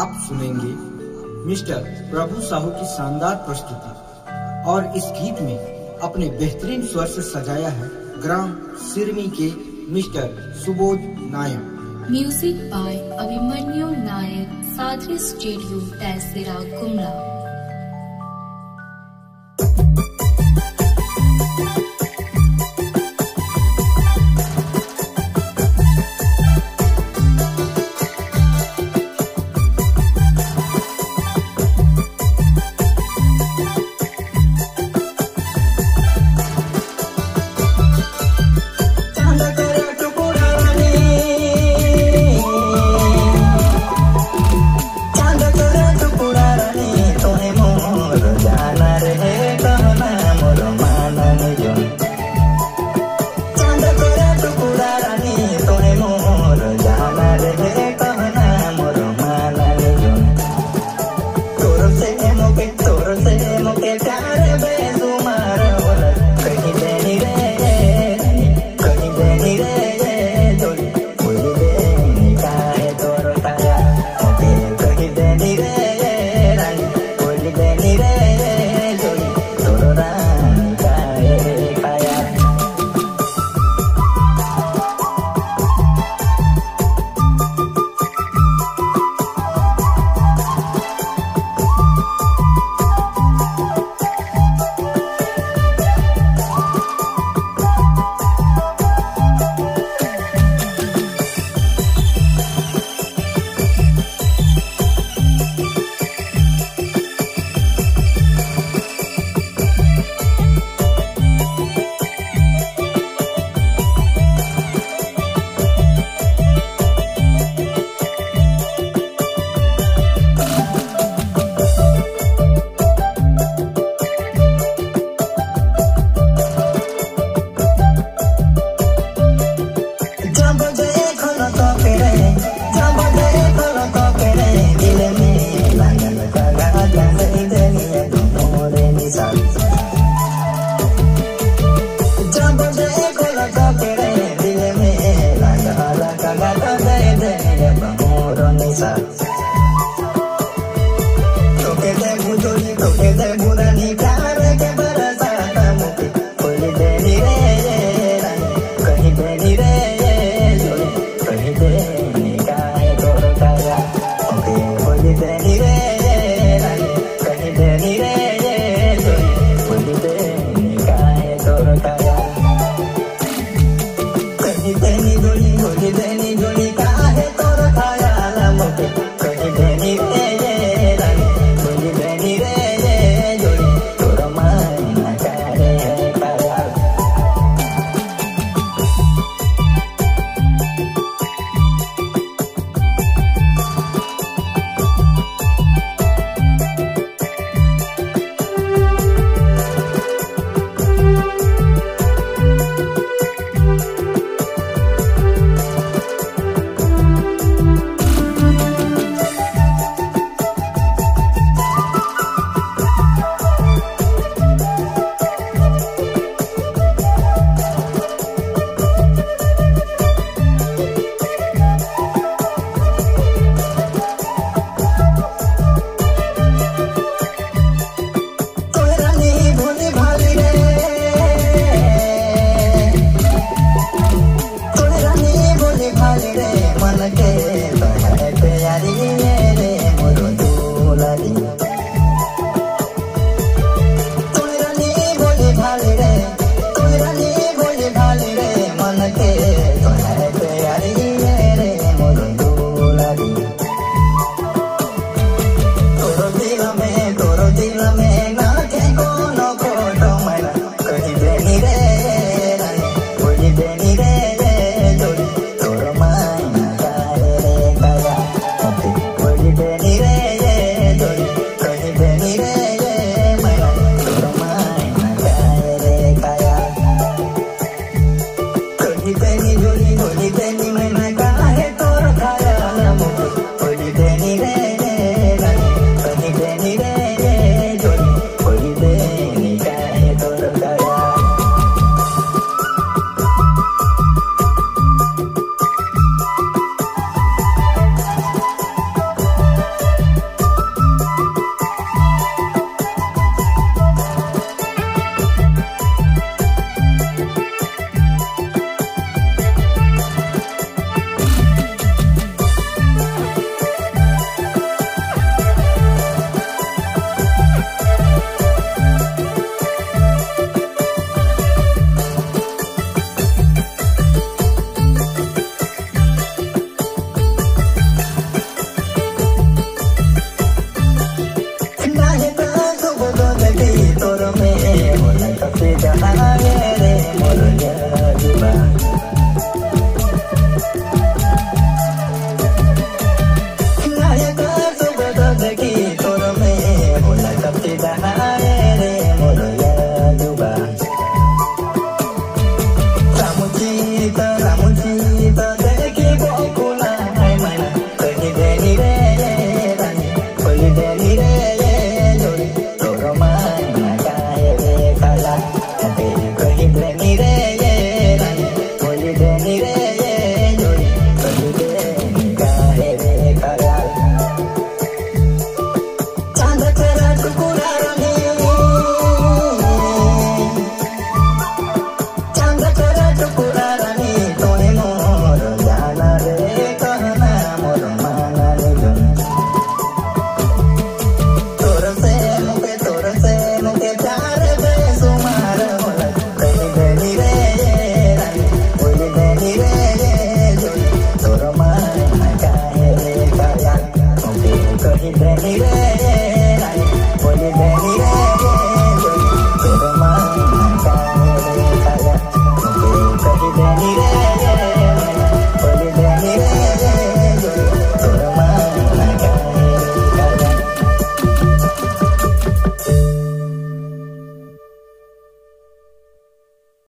आप सुनेंगे मिस्टर प्रभु साहू की शानदार प्रस्तुति और इस गीत में अपने बेहतरीन स्वर से सजाया है ग्राम सिरमी के mister Subodh Nayak music by Abhimanyu Nayak साधरी Studio, तहसीरा Kumla. に手に取り取 Rolling, rolling, bending my mind. back.